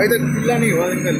अभी तक खुला नहीं हुआ जंगल